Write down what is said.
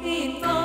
He.